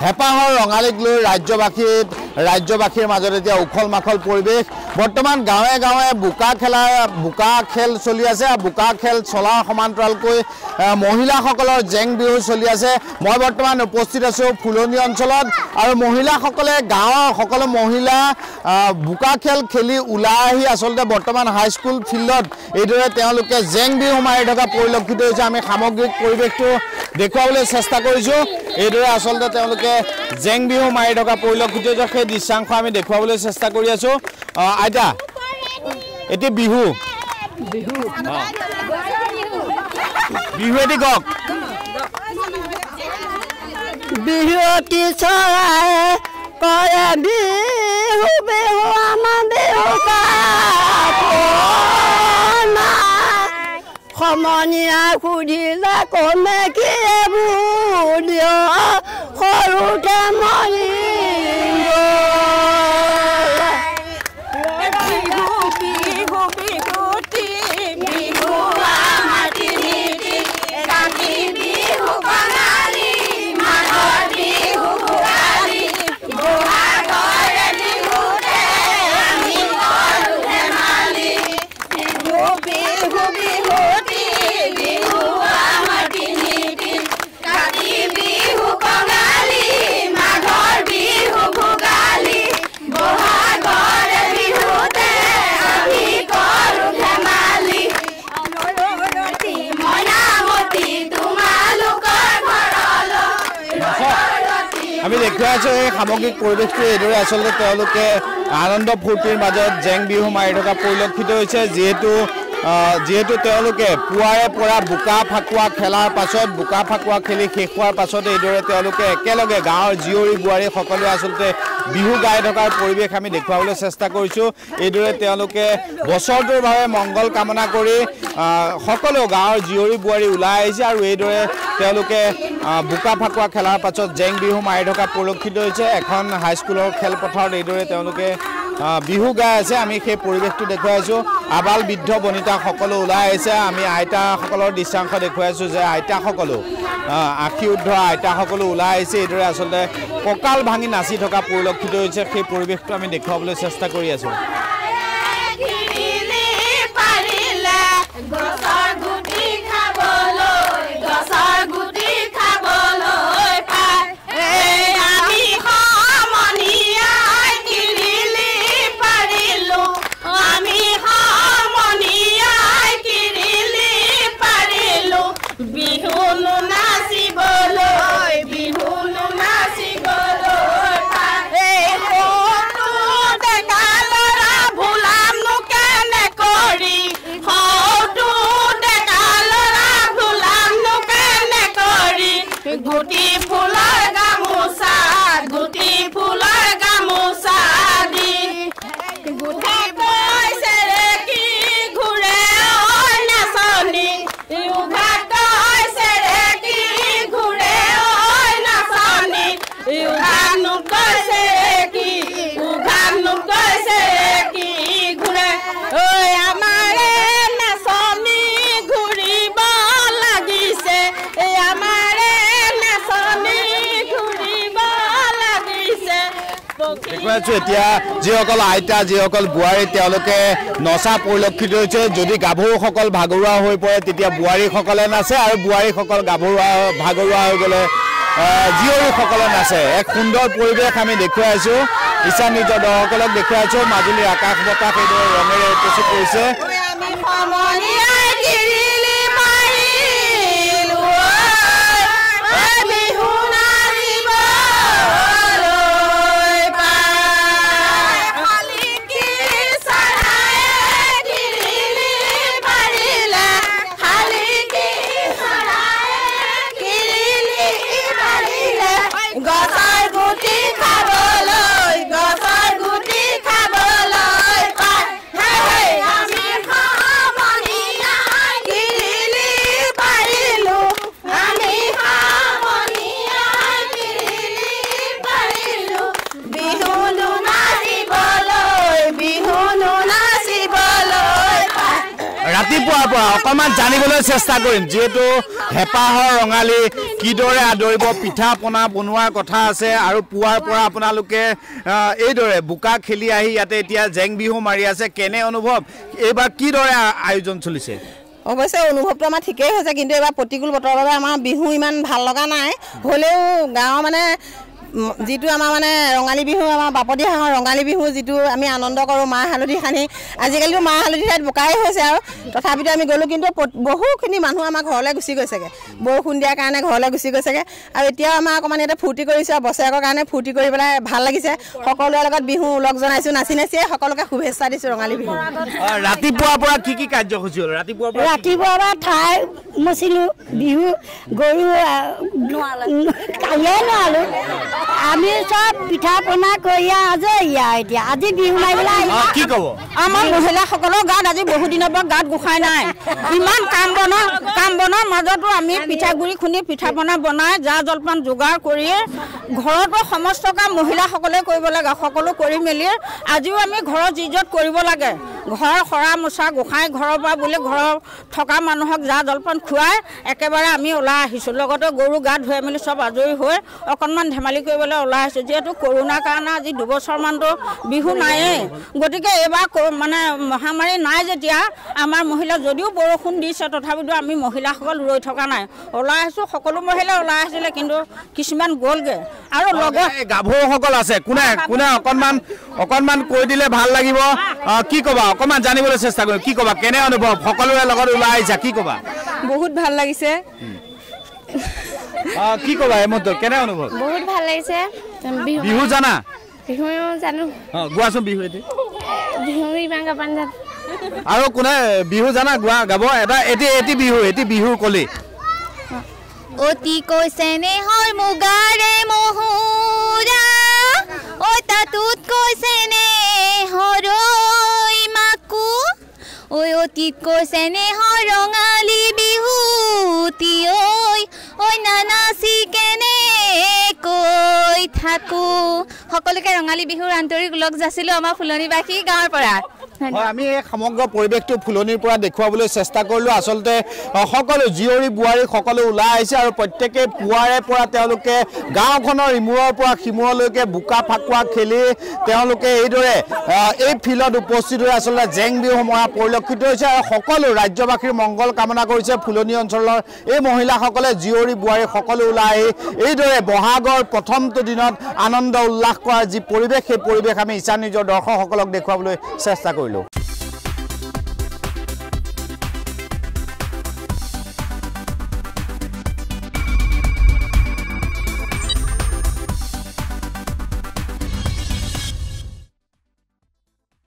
হেঁপাহৰ ৰঙালীক লৈ ৰাজ্যবাসীত ৰাজ্যবাসীৰ মাজত এতিয়া উখল মাখল পৰিৱেশ। বৰ্তমান গাঁৱে গাঁৱে বোকা খেলা বোকা খেল চলি আছে। বোকা খেল চলাৰ সমান্তৰালকৈ মহিলাসকলৰ জেং বিহু চলি আছে। মই বৰ্তমান উপস্থিত আছোঁ ফুলনি অঞ্চলত। আৰু মহিলাসকলে গাঁৱৰ সকলো মহিলা বোকা খেল খেলি ওলাই আহি আচলতে বৰ্তমান হাইস্কুল ফিল্ডত এইদৰে তেওঁলোকে জেং বিহু মাৰি থকা পৰিলক্ষিত হৈছে। আমি সামগ্ৰিক পৰিৱেশটো দেখুৱাবলৈ চেষ্টা কৰিছোঁ। এইদৰে আচলতে তেওঁলোকে জেং বিহু মাৰি থকা পৰিলক্ষিত হৈছে। সেই দৃশ্যাংশ আমি দেখুৱাবলৈ চেষ্টা কৰি আছোঁ। আইতা এতিয়া বিহু। বিহু এটি কওক। বিহুতি চৰাই কৰে বিহু বিহু আমাৰ বিহু সমনীয়া সুধিলে কমে কি এইবোৰ দিয় সৰুতে মৰি বিহু বিহু বিহুতি বিহু আমাৰ তিনিটি ৰাতি বিহু কঙালী মাঘৰ বিহু ভোগালী বহাগৰ বিহুতে আমি কৰোঁ ধেমালি বিহু বিহু বিহুতি বিহু আমাৰ তিনিটি কাতি বিহু কঙালী মাঘৰ বিহু ভোগালী বহাগৰ বিহুতে আমি কৰোঁ ধেমালি মইনামতি তোমালোকৰ ঘৰলৈ আমি দেখুৱাই আছোঁ এই সামগ্ৰিক পৰিৱেশটো এইদৰে আচলতে তেওঁলোকে আনন্দ ফূৰ্তিৰ মাজত জেং বিহু মাৰি থকা পৰিলক্ষিত হৈছে যিহেতু যিহেতু তেওঁলোকে পুৱাৰে পৰা বোকা ফাকুৱা খেলাৰ পাছত বোকা ফাকুৱা খেলি শেষ হোৱাৰ পাছত এইদৰে তেওঁলোকে একেলগে গাঁৱৰ জীয়ৰী বোৱাৰী সকলোৱে আচলতে বিহু গাই থকাৰ পৰিৱেশ আমি দেখুৱাবলৈ চেষ্টা কৰিছোঁ। এইদৰে তেওঁলোকে বছৰটোৰ বাবে মংগল কামনা কৰি সকলো গাঁৱৰ জীয়ৰী বোৱাৰী ওলাই আহিছে আৰু এইদৰে তেওঁলোকে বোকা ফাকুৱা খেলাৰ পাছত জেং বিহু মাৰি থকা পৰিলক্ষিত হৈছে। এখন হাইস্কুলৰ খেলপথাৰত এইদৰে তেওঁলোকে বিহু গাই আছে আমি সেই পৰিৱেশটো দেখুৱাই আছোঁ। আবাল বৃদ্ধ বনিতা সকলো ওলাই আহিছে আমি আইতাসকলৰ দৃশ্যাংশ দেখুৱাই আছোঁ যে আইতাসকলো আশী উৰ্ধ আইতাসকলো ওলাই আহিছে। এইদৰে আচলতে কঁকাল ভাঙি নাচি থকা পৰিলক্ষিত হৈছে সেই পৰিৱেশটো আমি দেখুৱাবলৈ চেষ্টা কৰি আছোঁ। এতিয়া যিসকল আইতা যিসকল বোৱাৰী তেওঁলোকে নচা পৰিলক্ষিত হৈছে। যদি গাভৰুসকল ভাগৰুৱা হৈ পৰে তেতিয়া বোৱাৰীসকলে নাচে আৰু বোৱাৰীসকল গাভৰুৱা ভাগৰুৱা হৈ গ'লে জীয়ৰীসকলে নাচে। এক সুন্দৰ পৰিৱেশ আমি দেখুৱাই আছোঁ ইচ্ছা নিজৰ দৰ্শকসকলক দেখুৱাই আছোঁ মাজুলীৰ আকাশ বতাহ এইদৰে ৰঙেৰে উপচি পৰিছে। অকণমান জানিবলৈ চেষ্টা কৰিম। যিহেতু হেঁপাহৰ ৰঙালী কিদৰে আদৰিব পিঠা পনা বনোৱাৰ কথা আছে আৰু পুৱাৰ পৰা আপোনালোকে এইদৰে বোকা খেলি আহি ইয়াতে এতিয়া জেং বিহু মাৰি আছে। কেনে অনুভৱ? এইবাৰ কিদৰে আয়োজন চলিছে? অৱশ্যে অনুভৱটো আমাৰ ঠিকেই হৈছে কিন্তু এইবাৰ প্ৰতিকূল বতৰৰ বাবে আমাৰ বিহু ইমান ভাল লগা নাই। হ'লেও গাঁৱৰ মানে যিটো আমাৰ মানে ৰঙালী বিহু আমাৰ বাপতি হাঁহৰ ৰঙালী বিহু যিটো আমি আনন্দ কৰোঁ মাহ হালধি সানি। আজিকালিতো মাহ হালধি ঠাইত বোকাই হৈছে আৰু। তথাপিতো আমি গ'লোঁ কিন্তু বহুখিনি মানুহ আমাৰ ঘৰলৈ গুচি গৈছেগৈ। বৰষুণ দিয়াৰ কাৰণে ঘৰলৈ গুচি গৈছেগৈ। আৰু এতিয়াও আমাৰ অকণমান ইয়াতে ফূৰ্তি কৰিছোঁ আৰু বছৰেকৰ কাৰণে ফূৰ্তি কৰি পেলাই ভাল লাগিছে। সকলোৰে লগত বিহু লগ জনাইছোঁ নাচি নাচিয়ে সকলোকে শুভেচ্ছা দিছোঁ ৰঙালী বিহু। ৰাতিপুৱাৰ পৰা কি কি কাৰ্যসূচী হ'ল? ৰাতিপুৱাৰ পৰা কি- ৰাতিপুৱাৰ পৰা ঠাই মচিলোঁ বিহু গৰু কালিয়ে নোৱালোঁ। আমি চব পিঠা পনা কৰি আজৰি আৰু এতিয়া। আজি বিহু মাৰিবলৈ কি ক'ব? আমাৰ মহিলাসকলৰ গাত আজি বহুত দিনৰ পৰা গাত গোসাই নাই। ইমান কাম বনৰ কাম বনৰ মাজতো আমি পিঠাগুড়ি খুন্দি পিঠা পনা বনাই জা জলপান যোগাৰ কৰি ঘৰতো সমস্ত কাম মহিলাসকলে কৰিব লাগে সকলো কৰি মেলি আজিও আমি ঘৰৰ যি য'ত কৰিব লাগে। ঘৰ সৰা মোচা গোসাঁই ঘৰৰ পৰা বোলে ঘৰৰ থকা মানুহক জা জলপান খুৱাই একেবাৰে আমি ওলাই আহিছোঁ। লগতে গৰু গা ধুৱাই মেলি চব আজৰি হৈ অকণমান ধেমালি কৰিবলৈ ওলাই আহিছোঁ। যিহেতু কৰোণাৰ কাৰণে আজি দুবছৰমানতো বিহু নায়েই। গতিকে এইবাৰ মানে মহামাৰী নাই যেতিয়া আমাৰ মহিলা যদিও বৰষুণ দিছে তথাপিতো আমি মহিলাসকল ৰৈ থকা নাই। ওলাই আহিছোঁ সকলো মহিলা ওলাই আহিছিলে কিন্তু কিছুমান গ'লগৈ। আৰু লগত গাভৰুসকল আছে। কোনে কোনে অকণমান অকণমান কৈ দিলে ভাল লাগিব। কি ক'বা? অকণমান জানিবলৈ চেষ্টা কৰিম। কি ক'বা? কেনে অনুভৱ? সকলোৰে লগত ওলাই আহিছা কি ক'বা? বহুত ভাল লাগিছে। কি ক'বা এই মুহূৰ্তত কেনে অনুভৱ? বহুত ভাল লাগিছে। বিহু বিহু জানা? বিহু জানো। অঁ গোৱাচোন বিহু এটি বিহু ইমান গাব জানো আৰু কোনে বিহু জানা গোৱা গাব? এটা এটি এটি বিহু এটি বিহুৰ কলি। অতি কৈছে নেহৰ মুগাৰে মহুৰা? ঐ তাতোত কৈছে অতীত কৈছে নেহৰ ৰঙালী বিহুতি ঐ নানাচি কেনে কৈ থাকো। সকলোকে ৰঙালী বিহুৰ আন্তৰিক লগ যাচিলোঁ আমাৰ ফুলনিবাসী গাঁৱৰ পৰা। হয় আমি এই সমগ্ৰ পৰিৱেশটো ফুলনিৰ পৰা দেখুৱাবলৈ চেষ্টা কৰিলোঁ। আচলতে সকলো জীয়ৰী বোৱাৰী সকলো ওলাই আহিছে আৰু প্ৰত্যেকেই পুৱাৰে পৰা তেওঁলোকে গাঁওখনৰ ইমূৰৰ পৰা সিমূৰলৈকে বোকা ফাকুৱা খেলি তেওঁলোকে এইদৰে এই ফিল্ডত উপস্থিত হৈ আচলতে জেং বিহু মৰা পৰিলক্ষিত হৈছে আৰু সকলো ৰাজ্যবাসীৰ মংগল কামনা কৰিছে ফুলনি অঞ্চলৰ এই মহিলাসকলে জীয়ৰী বোৱাৰী সকলো ওলাই আহি এইদৰে বহাগৰ প্ৰথমটো দিনত আনন্দ উল্লাস কৰাৰ যি পৰিৱেশ সেই পৰিৱেশ আমি ঈশান নিজৰ দৰ্শকসকলক দেখুৱাবলৈ চেষ্টা কৰিলোঁ।